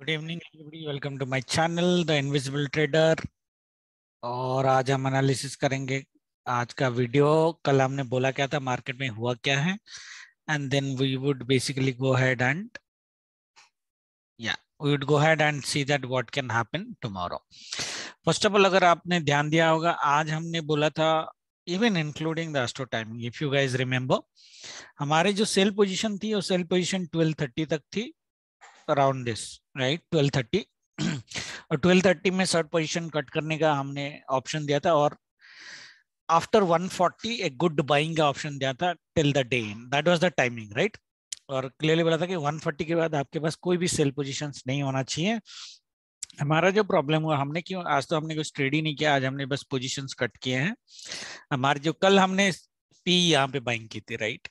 Good evening everybody welcome to my channel the invisible trader और आज हम analysis करेंगे आज का वीडियो कल हमने बोला क्या था मार्केट में हुआ क्या है? And then we would basically go ahead and या we would go ahead and see that what can happen tomorrow first of all अगर आपने ध्यान दिया होगा, आज हमने बोला था even including the astro timing if you guys remember हमारे जो सेल पोजीशन थी, वो सेल पोजीशन 1230 तक थी। अराउंड दिस राइट 1230 और 1230 में शॉर्ट पोजिशन कट करने का हमने ऑप्शन दिया था और आफ्टर 140 एक गुड बाइंग का ऑप्शन दिया था till the day that was the timing right और क्लियरली बोला था कि 140 के बाद आपके पास कोई भी सेल पोजीशंस नहीं होना चाहिए। हमारा जो प्रॉब्लम हुआ, हमने क्यों, आज तो हमने कुछ ट्रेड ही नहीं किया, आज हमने बस पोजीशंस कट किए हैं। हमारे जो, कल हमने पी यहाँ पे बाइंग की थी राइट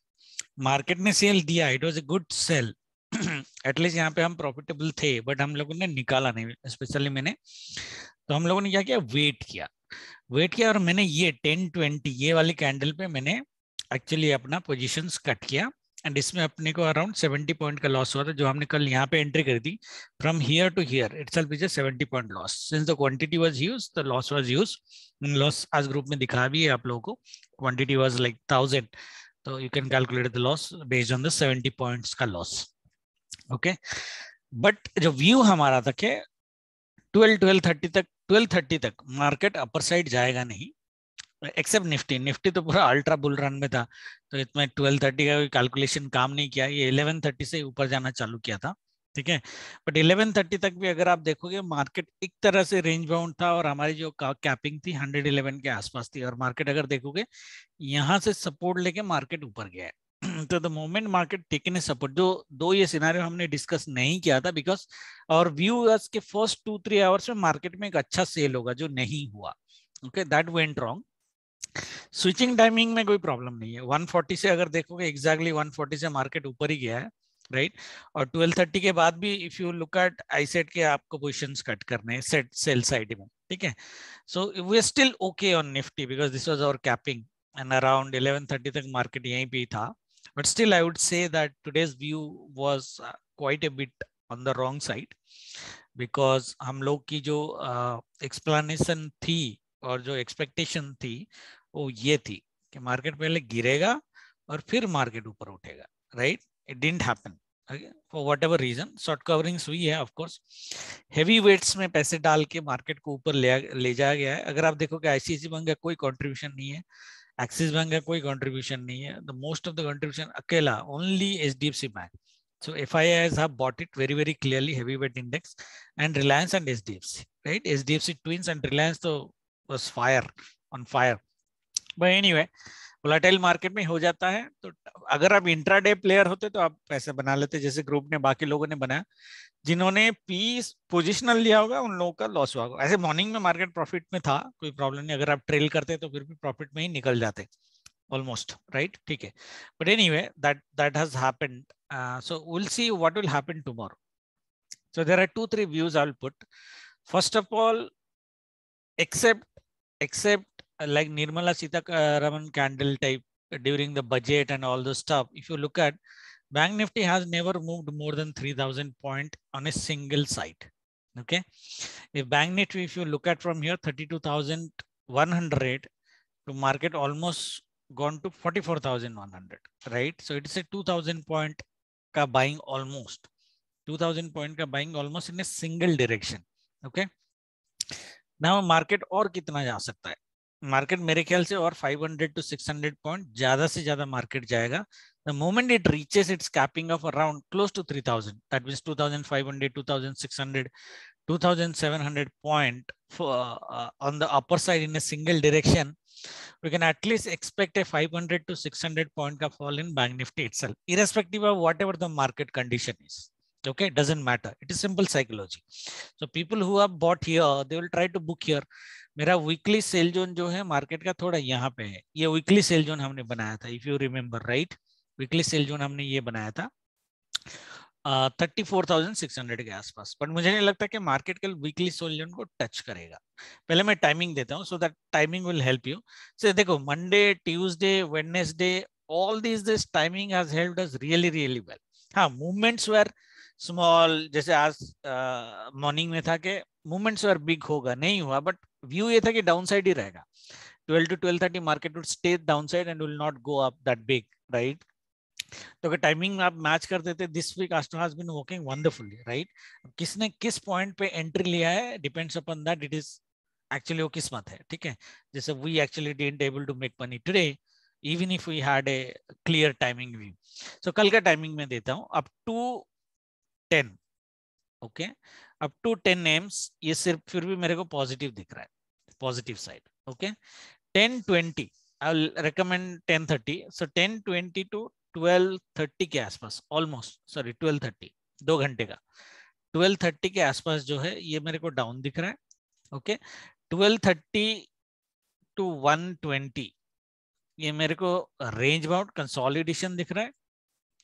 मार्केट ने सेल दिया it was a good sell at least यहाँ पे हम प्रॉफिटेबल थे बट हम लोगों ने निकाला नहीं स्पेशली मैंने। तो हम लोगों ने क्या किया? वेट किया। वेट किया और मैंने ये टेन ट्वेंटी ये वाली कैंडल पे मैंने एक्चुअली अपना पोजिशन कट किया। एंड इसमें अपने को अराउंड 70 पॉइंट का लॉस हुआ था, जो हमने कल यहाँ पे एंट्री करी थी। From here to here itself is a 70 point loss since the quantity was huge the loss was huge loss आज ग्रुप में दिखा भी है आप लोगों को। क्वांटिटी वाज लाइक थाउज़ेंड तो you can calculate the loss based on the 70 points का लॉस ओके बट जो व्यू हमारा था कि 12 12 30 तक 12 30 तक मार्केट अपर साइड जाएगा नहीं। एक्सेप्ट निफ्टी निफ्टी तो पूरा अल्ट्रा बुल रन में था। तो इसमें 12 30 का कैलकुलेशन काम नहीं किया। ये 11 30 से ऊपर जाना चालू किया था। ठीक है? बट 11 30 तक भी अगर आप देखोगे मार्केट एक तरह से रेंज बाउंड था और हमारी जो कैपिंग थी 111 के आसपास थी। और मार्केट अगर देखोगे, यहाँ से सपोर्ट लेके मार्केट ऊपर गया है। तो the moment market taken support जो दो ये सिनारियो हमने डिस्कस नहीं किया था बिकॉज़ और व्यू के फ़र्स्ट टू थ्री आवर्स में मार्केट में एक अच्छा सेल होगा जो नहीं हुआ। Okay that went wrong switching timing में कोई प्रॉब्लम नहीं है। 140 से अगर देखोगे एग्जैक्टली exactly 140 से मार्केट ऊपर ही गया है राइट right? और 1230 के बाद भी if you look at I set के आपको पोजिशन कट करने हैं सेट सेल साइड में। ठीक है? So we still okay on Nifty because this was our capping and around 1130 तक मार्केट यहीं पे था। But still i would say that today's view was uh, quite a bit on the wrong side. Because हम लोग की जो explanation uh, थी और जो एक्सपेक्टेशन थी वो ये थी कि मार्केट पहले गिरेगा और फिर मार्केट ऊपर उठेगा right it didn't happen for whatever reason short coverings हुई है ऑफकोर्स हेवी वेट्स में पैसे डाल के मार्केट को ऊपर ले ले जाया गया है। अगर आप देखो कि आईसीआईसी बैंक का कोई कॉन्ट्रीब्यूशन नहीं है एक्सिस बैंक का कोई कंट्रीब्यूशन नहीं है the most of the contribution अकेला only H D F C bank So FIIs have bought it very, very clearly, heavyweight index and Reliance and SDFC, right? SDFC twins and Reliance तो was fire on fire. Anyway volatile market में हो जाता है तो अगर आप intra day player होते तो आप पैसे बना लेते, जैसे ग्रुप ने, बाकी लोगों ने बनाया, जिन्होंने पी पोजिशनल लिया होगा, उन लोगों का लॉस हुआ होगा। ऐसे मॉर्निंग में मार्केट प्रॉफिट में था, कोई प्रॉब्लम नहीं, अगर आप ट्रेल करते तो फिर भी प्रॉफिट में ही निकल जाते ऑलमोस्ट राइट ठीक है। But anyway that that has happened so will see what will happen tomorrow so there are two three views all put first of all except except like nirmala sitaraman candle type during the budget and all the stuff if you look at bank nifty has never moved more than 3000 point on a single site okay if bank nifty if you look at from here 32100 to market almost gone to 44,100, right? So it's a 2000 point ka buying almost. 2000 point ka buying almost in a single direction. Okay. Now market और कितना जा सकता है market मेरे ख्याल से और 500 to 600 point ज्यादा से ज्यादा मार्केट जाएगा the moment it reaches it's capping off around close to 3000 that means 2500 2600 2700 point for, uh, on the upper side in a single direction we can at least expect a 500 to 600 point of fall in bank nifty itself irrespective of whatever the market condition is okay it doesn't matter it is simple psychology so people who have bought here they will try to book here मेरा weekly sell zone जो है market का थोड़ा यहाँ पे है। ये weekly sell zone हमने बनाया था if you remember right weekly sell zone हमने ये बनाया था। Thirty four thousand six hundred के आसपास। बट मुझे नहीं लगता कि मार्केट कल वीकली सोल्यून को टच करेगा। पहले मैं टाइमिंग देता हूँ so that timing will help you से देखो Monday Tuesday Wednesday all these this timing has helped us really really well हाँ मूवमेंट्स were स्मॉल जैसे आज मॉर्निंग में था कि मूवमेंट्स और बिग होगा, नहीं हुआ बट व्यू ये था कि डाउन साइड ही रहेगा। 12 to 12:30 market would stay down side and will not go up that big right तो अगर टाइमिंग आप मैच कर देते this week astro has been working wonderfully right किसने किस पॉइंट पे एंट्री लिया है depends upon that it is actually वो किस्मत है, ठीक है? जैसे we actually didn't able to make money today even if we had a clear timing view so कल का टाइमिंग में देता हूँ up to 10 okay up to 10 names ये सिर्फ़ फिर भी मेरे को पॉजिटिव दिख रहा है। Positive side okay 10 20 I will recommend 10 30 so 10 20 to 12 30 के आसपास ऑलमोस्ट सॉरी 12 30 दो घंटे का। 12 30 के आसपास जो है, ये मेरे को डाउन दिख रहा है ओके 12 30 टू 120 ये मेरे को रेंज बाउंड कंसोलिडेशन दिख रहा है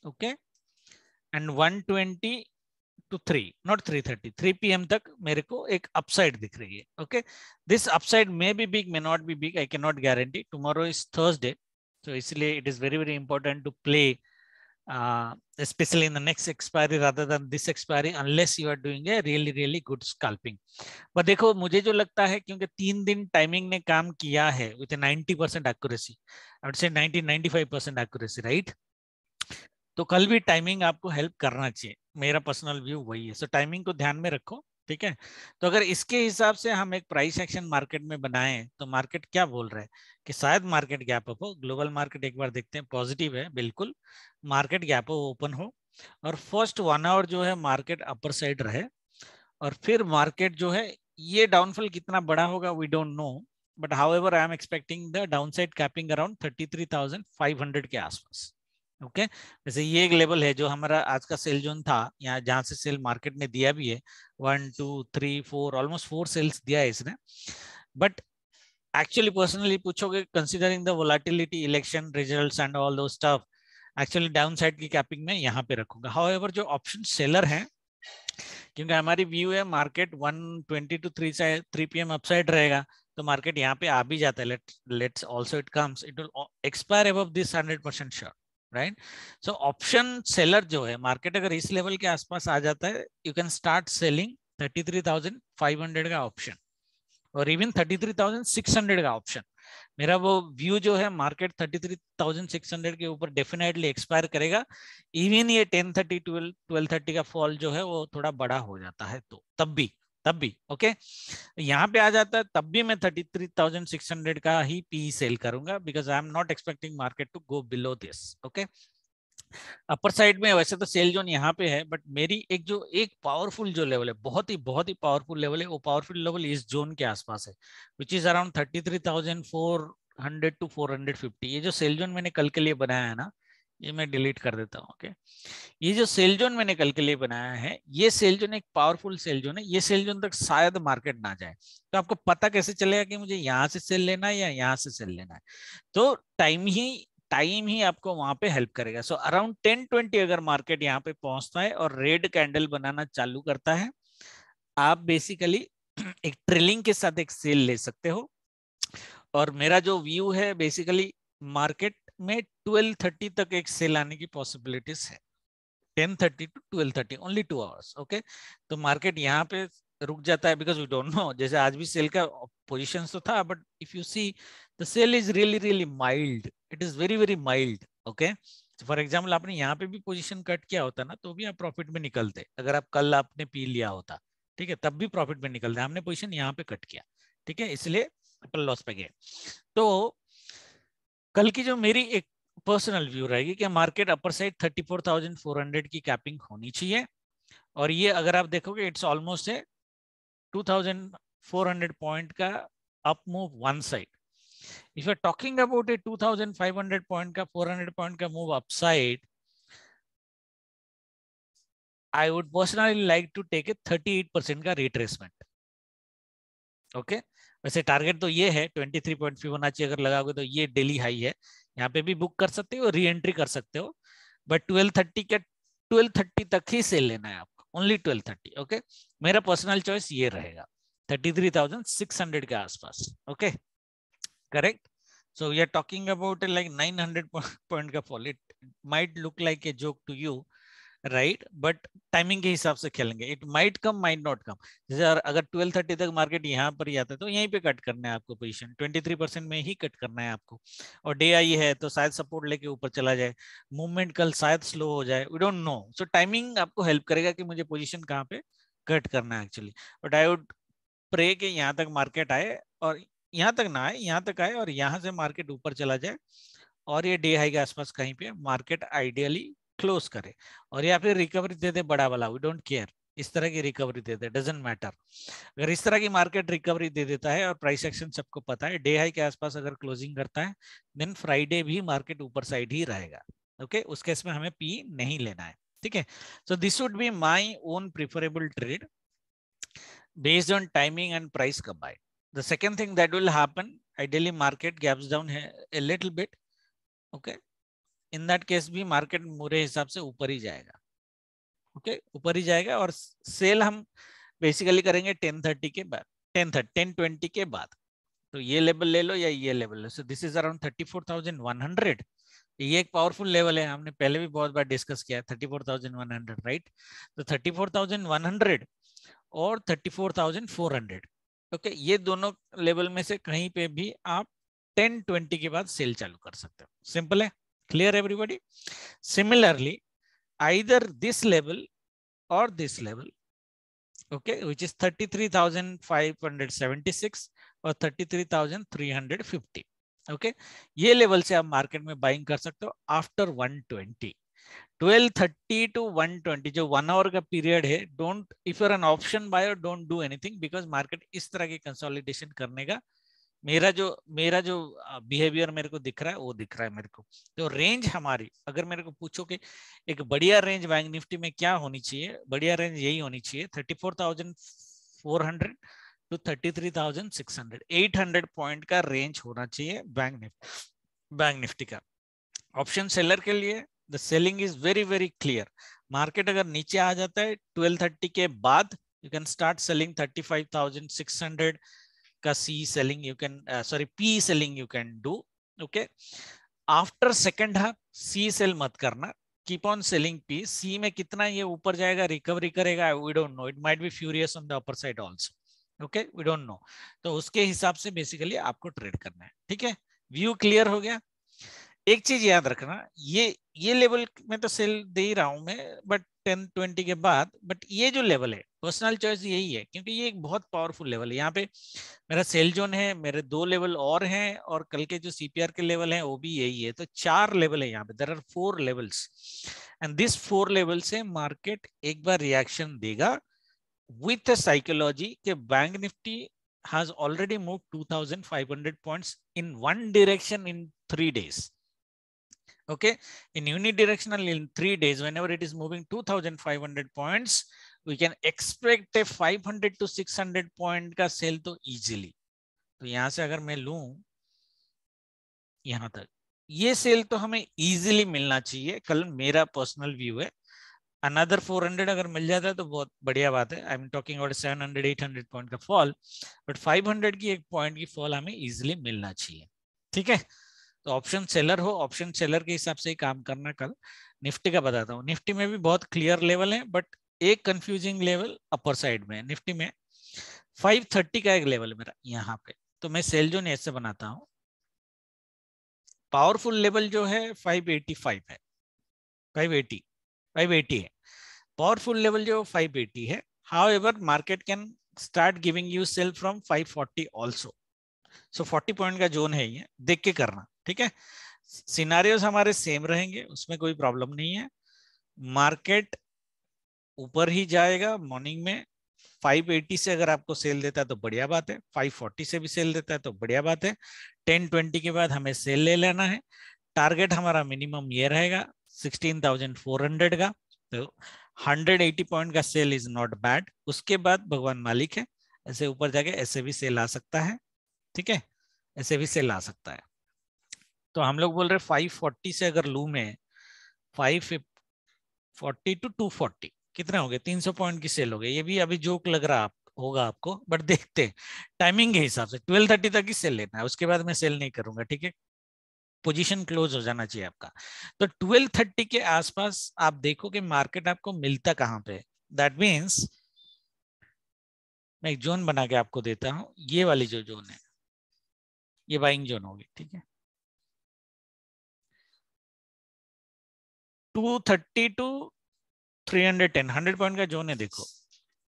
okay and 120 to three not three thirty three P तक मेरे को एक अपसाइड दिख रही है okay this upside may be big may not be big I can not guarantee tomorrow is Thursday तो इसलिए it is very very important to play especially in the next expiry rather than this expiry unless you are doing a really really good scalping but देखो, मुझे जो लगता है, क्योंकि तीन दिन टाइमिंग ने काम किया है with a percent accuracy ninety ninety five percent accuracy right तो कल भी टाइमिंग आपको हेल्प करना चाहिए। मेरा पर्सनल व्यू वही है। सो so, टाइमिंग को ध्यान में रखो ठीक है? तो अगर इसके हिसाब से हम एक प्राइस एक्शन मार्केट में बनाए तो मार्केट क्या बोल रहा है? कि शायद मार्केट गैप अप हो। ग्लोबल मार्केट एक बार देखते हैं। पॉजिटिव है बिल्कुल। मार्केट गैप ओपन हो। और फ़र्स्ट वन आवर जो है मार्केट अपर साइड रहे। और फिर मार्केट जो है ये डाउनफॉल कितना बड़ा होगा we don't know but however I am expecting the down side capping around thirty three thousand five hundred के आसपास। ओके? जैसे ये एक लेवल है जो हमारा आज का सेल जोन था यहाँ जहाँ से सेल मार्केट ने दिया भी है, one, two, three, four, almost four sells दिया है इसने। बट एक्चुअली पर्सनली पूछोगे, considering the volatility, election, results and all those stuff, actually down side की कैपिंग में यहाँ पे रखूँगा। हाउ जो ऑप्शन सेलर है, क्योंकि हमारी व्यू है, market 120 to 3 side 3 PM upside रहेगा तो मार्केट यहाँ पे आ भी जाता है। Let's also it comes. It will expire above this 100% sure right so option seller जो है मार्केट अगर इस लेवल के आसपास आ जाता है यू कैन स्टार्ट सेलिंग 33,500 का ऑप्शन और इवन 33,600 का ऑप्शन मेरा वो व्यू जो है मार्केट 33,600 के ऊपर डेफिनेटली एक्सपायर करेगा। इवन ये 1030 12 1230 का फॉल जो है वो थोड़ा बड़ा हो जाता है तो तब भी। तब भी ओके? यहाँ पे आ जाता है तब भी मैं 33,600 का ही पी सेल करूँगा because I am not expecting market to go below this okay? Upper side में वैसे तो सेल जोन यहाँ पे है बट मेरी एक जो एक पावरफुल जो लेवल है बहुत ही बहुत ही पावरफुल लेवल है वो पावरफुल लेवल इस जोन के आसपास है which is around thirty three thousand four hundred to four hundred fifty ये जो सेल जोन मैंने कल के लिए बनाया है ना ये मैं डिलीट कर देता हूँ ओके ये जो सेल जोन मैंने कल के लिए बनाया है, ये सेल जोन एक पावरफुल सेल जोन है, ये सेल जोन तक शायद मार्केट ना जाए। तो आपको पता कैसे चलेगा कि मुझे यहाँ से सेल लेना है या यहाँ से सेल लेना है? तो टाइम ही टाइम ही आपको वहाँ पे हेल्प करेगा। सो अराउंड टेन ट्वेंटी अगर मार्केट यहाँ पे पहुँचता है और रेड कैंडल बनाना चालू करता है, आप बेसिकली एक ट्रेलिंग के साथ एक सेल ले सकते हो। और मेरा जो व्यू है बेसिकली मार्केट में 12:30 तक एक सेल आने की पॉसिबिलिटीज है। 10:30 to 12:30 only two hours okay तो मार्केट यहाँ पे रुक जाता है बिकॉज़ वी डोंट नो जैसे आज भी सेल का पोजीशन तो था but if you see the sell is really really mild it is very very mild okay for example आपने यहाँ पे भी पोजिशन कट किया होता ना तो भी आप प्रॉफिट में निकलते, अगर आप कल आपने पी लिया होता, ठीक है? तब भी प्रॉफिट में निकलते। हमने पोजिशन यहाँ पे कट किया, ठीक है? इसलिए लॉस पे गए तो कल की जो मेरी एक पर्सनल व्यू रहेगी कि मार्केट अपर साइड 34,400 की कैपिंग होनी चाहिए। और ये अगर आप देखोगे इट्स ऑलमोस्ट है 2,400 पॉइंट का up move one side if you talking about a 2,500 point का 400 पॉइंट का move up side I would personally like to take a 38% का रिट्रेसमेंट ओके okay? वैसे टारगेट तो ये है 23.5 फिबोनाची अगर लगाओगे तो ये डेली हाई है। यहाँ पे भी बुक कर सकते हो री एंट्री कर सकते हो बट 1230 के 1230 तक ही सेल लेना है आपको ओनली 1230 ओके मेरा पर्सनल चॉइस ये रहेगा 33,600 के आसपास okay correct so we are talking about like 900 point का fall. It might look like a joke to you right but timing के हिसाब से खेलेंगे। It might come might not come जैसे अगर ट्वेल्व थर्टी तक मार्केट यहाँ पर ही आता है तो यहीं पे कट करना है आपको पोजीशन ट्वेंटी थ्री परसेंट में ही कट करना है आपको। और डे आई है तो शायद सपोर्ट लेके ऊपर चला जाए। मूवमेंट कल शायद स्लो हो जाए। We don't know so timing आपको हेल्प करेगा कि मुझे पोजिशन कहाँ पे कट करना है actually but I would pray के यहाँ तक मार्केट आए और यहाँ तक ना आए, यहाँ तक आए और यहाँ से मार्केट ऊपर चला जाए। और ये डे हाई के आसपास कहीं पे मार्केट आइडियली क्लोज करे। और या फिर रिकवरी दे दे बड़ा वाला वी डोंट केयर इस तरह की रिकवरी दे दे डजेंट मैटर अगर इस तरह की मार्केट रिकवरी दे देता है और प्राइस एक्शन सबको पता है डे हाई के आसपास अगर क्लोजिंग करता है देन फ्राइडे भी मार्केट ऊपर साइड ही रहेगा। Okay okay? उस केस में हमें पी नहीं लेना है। ठीक है? So this would be my own preferable trade based on timing and price combined the second thing that will happen, ideally market gaps down a little bit okay? In that case भी market मेरे हिसाब से ऊपर ही जाएगा। Okay? okay? ऊपर ही जाएगा और सेल हम बेसिकली करेंगे टेन थर्टी के बाद, टेन थर्टी, टेन ट्वेंटी के बाद। तो ये लेवल ले लो या ये level low so this is around thirty four thousand one hundred ये एक पावरफुल लेवल है, हमने पहले भी बहुत बार डिस्कस किया thirty four thousand one hundred right तो thirty four thousand one hundred और thirty four thousand four hundred okay? ये दोनों लेवल में से कहीं पे भी आप टेन ट्वेंटी के बाद सेल चालू कर सकते हो। सिंपल है? Clear, everybody similarly, either this level or this level, okay, which is 33576 और 33350 ओके okay? ये लेवल से आप मार्केट में बाइंग कर सकते हो आफ्टर 120 1230 टू 120 जो वन आवर का पीरियड है don't if you're an option buyer don't do anything because market इस तरह की कंसोलिडेशन करने का मेरा जो मेरा जो बिहेवियर मेरे को दिख रहा है, वो दिख रहा है मेरे को। तो रेंज हमारी, अगर मेरे को पूछो कि एक बढ़िया रेंज बैंक निफ्टी में क्या होनी चाहिए, बढ़िया रेंज यही होनी चाहिए thirty four thousand four hundred to thirty three thousand six hundred eight hundred point का रेंज होना चाहिए बैंक निफ्टी बैंक निफ्टी का। ऑप्शन सेलर के लिए the selling is very very clear market अगर नीचे आ जाता है ट्वेल्व थर्टी के बाद you can start selling thirty five thousand six hundred C selling you can uh, sorry P selling you can do okay after second half C sell मत करना keep on selling P C में कितना ये ऊपर जाएगा recovery करेगा we don't know it might be furious on the upper side also okay we don't know तो उसके हिसाब से बेसिकली आपको ट्रेड करना है ठीक है व्यू क्लियर हो गया एक चीज़ याद रखना ये ये लेवल में तो सेल दे ही रहा हूँ मैं बट टेन ट्वेंटी के बाद बट ये जो लेवल है पर्सनल चॉइस यही है, क्योंकि ये एक बहुत पावरफुल लेवल है। यहाँ पे मेरा सेल जोन है, मेरे दो लेवल और हैं और कल के जो सीपीआर के लेवल हैं, वो भी यही है। तो चार लेवल है यहाँ पे। There are four levels and this four level से मार्केट एक बार रिएक्शन देगा। विथ साइकोलॉजी के bank Nifty has already moved 2500 points in one direction in three days. Okay? In unidirectional in three days, whenever it is moving 2500 points we can expect a 500 to 600 point का sell तो easily. तो यहाँ से अगर मैं लू, यहाँ तक, ये सेल तो हमें इजीली मिलना चाहिए। कल मेरा पर्सनल व्यू है। अनदर 400 अगर मिल जाता है तो बहुत बढ़िया बात है। I am talking about 700 800 point का फॉल बट 500 की एक पॉइंट की फॉल हमें इजीली मिलना चाहिए। ठीक है? तो ऑप्शन सेलर हो ऑप्शन सेलर के हिसाब से ही काम करना कल। निफ्टी का बताता हूँ। निफ्टी में भी बहुत क्लियर लेवल है बट एक कंफ्यूजिंग लेवल अपर साइड में, निफ्टी में 530 का एक लेवल मेरा यहाँ पे। तो मैं सेल जोन ऐसे बनाता हूँ पावरफुल लेवल जो है 585 है। 580 580 है। पावरफुल लेवल जो 580 है how market can start giving you sale from 540 also so 40 point का जोन है ये, देख के करना, ठीक है? सिनारियोस हमारे सेम रहेंगे, उसमें कोई प्रॉब्लम नहीं है। मार्केट ऊपर ही जाएगा मॉर्निंग में 580 से अगर आपको सेल देता है तो बढ़िया बात है। 540 से भी सेल देता है तो बढ़िया बात है। 1020 के बाद हमें सेल ले लेना है। टारगेट हमारा मिनिमम ये रहेगा 16,400 का। तो 180 पॉइंट का सेल इज़ नॉट बैड उसके बाद भगवान मालिक है ऐसे ऊपर जाके ऐसे भी सेल आ सकता है। ठीक है? ऐसे भी सेल आ सकता है। तो हम लोग बोल रहे फाइव फोर्टी से अगर लू में five forty to two forty कितने हो गए तीन सौ पॉइंट की सेल हो गई। ये भी अभी जोक लग रहा आप, होगा आपको बट देखते टाइमिंग के हिसाब से ट्वेल्व थर्टी तक ही सेल लेना है। उसके बाद मैं सेल नहीं करूँगा ठीक है? पोजीशन क्लोज हो जाना चाहिए आपका। तो 1230 के आसपास आप देखो कि मार्केट आपको मिलता कहाँ पे दैट मीन्स मैं एक जोन बना के आपको देता हूँ। ये वाली जो जोन है ये बाइंग जोन होगी ठीक है? 230 टू 310 100 पॉइंट का जोन है देखो।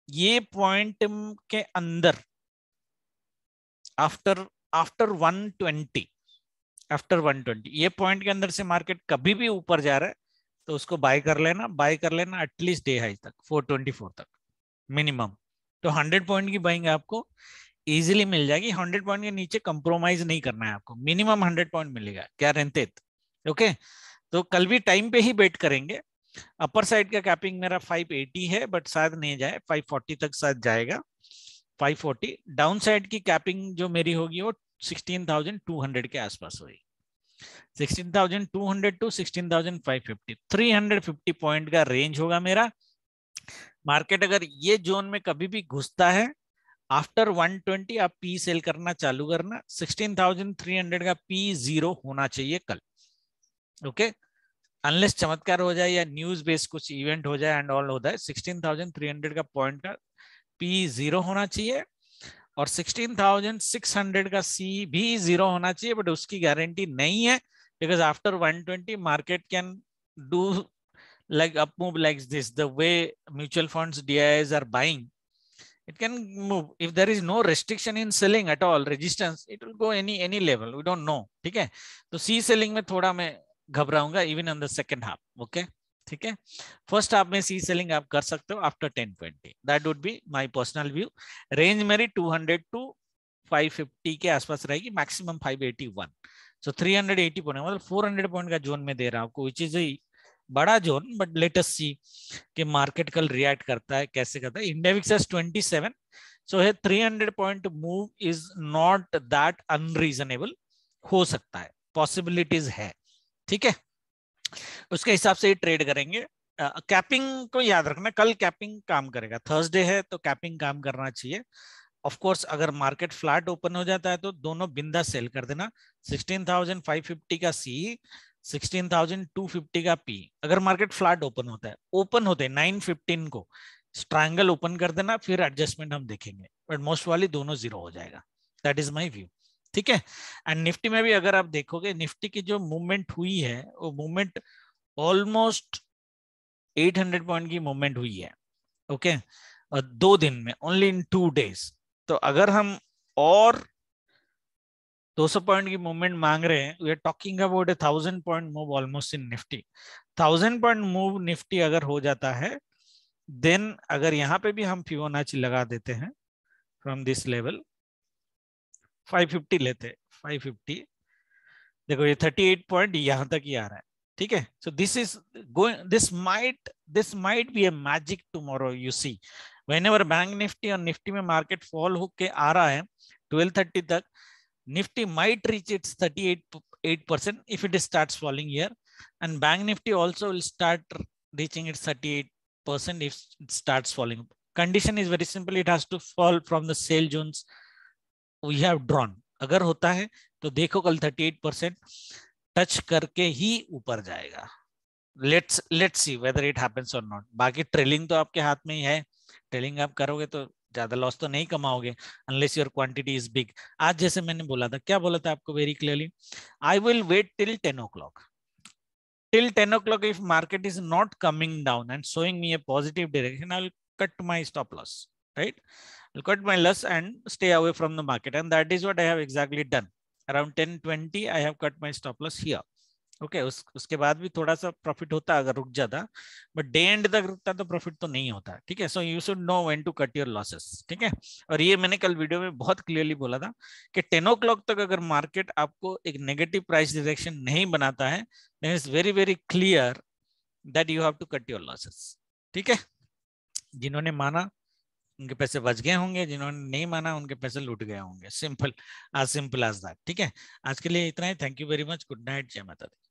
ये पॉइंट के अंदर आफ्टर आफ्टर 120 आफ्टर 120 ये पॉइंट के अंदर से मार्केट कभी भी ऊपर जा रहा है तो उसको बाय कर लेना बाय कर लेना एटलीस्ट डे हाई तक 424 तक मिनिमम तो 100 पॉइंट की बाइंग आपको इजीली मिल जाएगी। 100 पॉइंट के नीचे कंप्रोमाइज नहीं करना है आपको। मिनिमम 100 पॉइंट मिलेगा। क्या रहते ओके तो कल भी टाइम पे ही वेट करेंगे। अपर साइड का कैपिंग मेरा 580 है बट शायद नहीं जाए। 540 तक शायद जाएगा। 540 डाउन साइड की कैपिंग जो मेरी होगी वो 16,200 के आसपास होगी। 16,200 टू 16,550 350 पॉइंट का रेंज होगा मेरा। मार्केट अगर ये जोन में कभी भी घुसता है आफ्टर 120 आप पी सेल करना चालू करना। 16,300 का पी ज़ीरो होना चाहिए कल। ओके अनलेस चमत्कार हो जाए या न्यूज़ बेस्ड कुछ इवेंट हो जाए एंड ऑल हो जाए सिक्सटीन का पॉइंट पी ज़ीरो होना चाहिए और 16,600 का सी भी ज़ीरो होना चाहिए बट उसकी गारंटी नहीं है because after 120 market can do like up move like this the way mutual funds DIs are buying it can move if there is no restriction in selling at all resistance it will go any any level we don't know ठीक है? तो see selling में थोड़ा मैं घबराऊँगा even on the second half okay ठीक है? First half में सी selling आप कर सकते हो after 1020 that would be my personal view range मेरी 200 टू 550 के आसपास रहेगी मैक्सिमम 581 सो 380 पॉइंट मतलब 400 पॉइंट का जोन में दे रहा हूँ आपको विच इज़ बड़ा जोन बट लेटेस्ट सी कि मार्केट कल रिएक्ट करता है, कैसे करता है। इंडिया विक्स 27 सो है 300 point move is not that unreasonable हो सकता है पॉसिबिलिटीज है। ठीक है? उसके हिसाब से ही ट्रेड करेंगे। कैपिंग uh, को याद रखना कल कैपिंग काम करेगा। थर्सडे है तो कैपिंग काम करना चाहिए। ऑफ़ कोर्स अगर मार्केट फ्लैट ओपन हो जाता है तो दोनों बिंदा सेल कर देना। 16,550 का सी 16,250 का पी अगर मार्केट फ्लैट ओपन होता है ओपन होते हैं 915 को स्ट्रैंगल ओपन कर देना फिर एडजस्टमेंट हम देखेंगे। बट मोस्ट वाली दोनों ज़ीरो हो जाएगा। दैट इज़ माई व्यू ठीक है? एंड निफ्टी में भी अगर आप देखोगे निफ्टी की जो मूवमेंट हुई है, वो मूवमेंट ऑलमोस्ट 800 पॉइंट की मूवमेंट हुई है ओके okay? दो दिन में ओनली इन टू डेज़ तो अगर हम और 200 पॉइंट की मूवमेंट मांग रहे हैं we are talking about a thousand point move almost in Nifty thousand point move Nifty अगर हो जाता है देन अगर यहाँ पे भी हम फिबोनाची लगा देते हैं फ्रॉम दिस लेवल 550 लेते 550 देखो ये 38 पॉइंट यहाँ तक ही आ रहा है ठीक है so this is going this might this might be a magic tomorrow you see whenever bank Nifty और निफ्टी में मार्केट फॉल होके आ रहा है 1230 तक Nifty might reach it's 38 8 percent if it starts falling here and bank nifty also will start reaching its 38 percent if it starts falling condition is very simple it has to fall from the sale zones we have drawn अगर होता है तो देखो कल 38 percent touch करके ही ऊपर जाएगा। Let's let's see whether it happens और नॉट बाकी ट्रेलिंग तो आपके हाथ में ही है। ट्रेलिंग आप करोगे तो ज़्यादा लॉस तो नहीं कमाओगे unless your quantity is big आज जैसे मैंने बोला था, क्या बोला था आपको very clearly I will wait till ten o'clock till 10 o'clock, if market is not coming down and showing me a positive direction i will cut my stop loss, right? I'll cut my loss and stay away from the market. And that is what I have exactly done. Around 1020, I have cut my stop loss here. Okay okay, उस, उसके बाद भी थोड़ा सा profit होता अगर रुक जाता बट डे एंड तक रुकता तो प्रॉफिट तो नहीं होता ठीक है so you should know when to cut your losses ठीक है और ये मैंने कल वीडियो में बहुत क्लियरली बोला था कि टेन ओ क्लॉक तक अगर मार्केट आपको एक नेगेटिव प्राइस डिरेक्शन नहीं बनाता है then is very very clear that you have to cut your losses ठीक है जिन्होंने माना उनके पैसे बच गए होंगे, जिन्होंने नहीं माना उनके पैसे लूट गए होंगे। सिंपल आज सिंपल आज दैट ठीक है? आज के लिए इतना ही। Thank you very much good night जय माता दी।